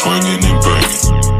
and banging.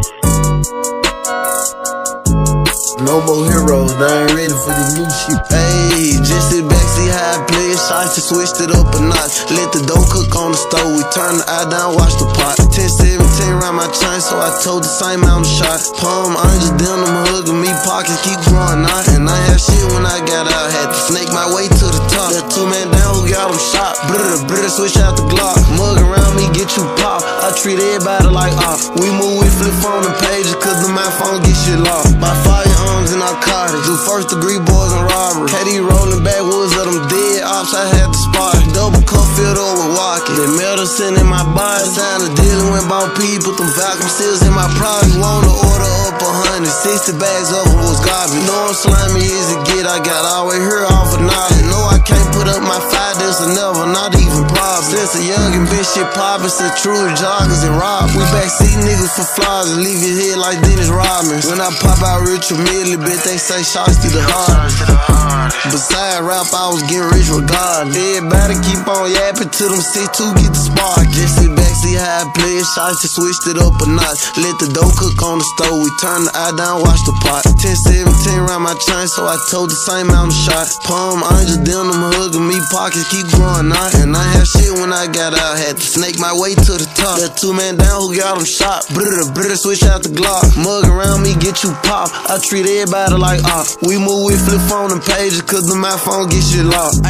No more heroes, they ain't ready for the new shit. Hey, just sit back, see how I play it. Shiesty switched it up a notch. Let the dough cook on the stove. We turn the eye down, watch the pot. 10 17 around my chain, so I told the same amount of shot. Palm, angels, denim, hugging me, pockets keep growing out. And I had shit when I got out, had to snake my way to the top. Two man down who got him shot. Brr, brr, switch out the Glock. Mug around me, get you pop. I treat everybody like off. We move, we flip on the pages, cause the my phone get shit locked. By firearms and narcotics, do first degree boys and robbery. KD rolling backwoods of them dead ops, I had to spot. Double cup filled up with Wocky. The medicine in my body, sign of dealing with about people. Them vacuum seals in my product. Want to order up a hundred, 60 bags of them was garbage. Know I'm slimy as it get, I got all way here off of knowledge. Up my five, this or never, not even problem. Since a young and bitch shit poppin', said true joggers and rob. We backseat niggas for flies and leave your head like Dennis Rodman. When I pop out Richard Mille, bitch, they say shots to the heart. Beside rap, I was getting rich regardless. Everybody keep on yapping till them sit to get the spark. Just see how I play it. Shiesty switched it up a notch. Let the dough cook on the stove. We turn the eye down, watch the pot. 10 17 around my chain, so I told the same amount of shot. Palm, I just angel, denim, hugging me, pockets keep growing out. And I had shit when I got out, had to snake my way to the top. That two man down who got him shot. Brr, brr, switch out the Glock. Mug around me, get you pop. I treat everybody like off. We move, we flip on the pages, cause the my phone get shit locked.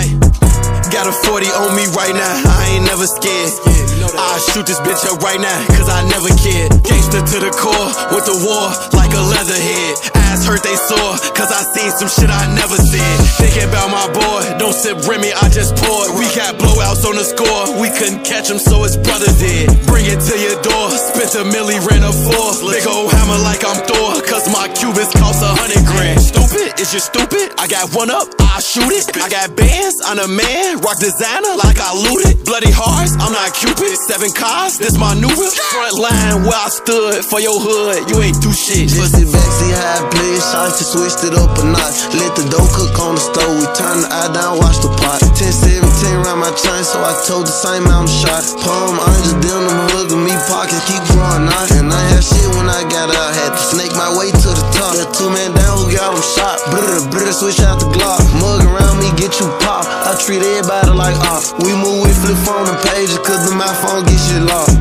Got a 40 on me right now, I ain't never scared. I shoot this bitch up right now, cause I never cared. Gangster to the core, with the war, like a leatherhead. Ass hurt they sore, cause I seen some shit I never said. Thinking about my boy, don't sip Remy, I just poured. We got blowouts on the score, we couldn't catch him, so his brother did. Bring it to your door, spent a milli, ran a four. Big old hammer like I'm Thor, cause my Cubans cost a hundred grand. Stupid, is you stupid? I got one up, I shoot it. I got bands, I'm a man, rock designer like I looted. Bloody hearts, I'm not Cupid. Seven cars, this my new whip. Front line where I stood for your hood, you ain't do shit. Sit back, see how I play. Shiesty switched it up a notch. Let the dough cook on the stove. We turn the eye down, watch the pot. 10 17 around my chain, so I told the same amount of shot. Palm, angel, denim, hugging me, pockets keep growing out. And I had shit when I got out, had to snake my way to the top. That two man down who got them shot. Brr, brr, switch out the Glock. Mug around me, get you pop. I treat everybody like off. We move, we flip on the pages, cause the my phone get shit locked.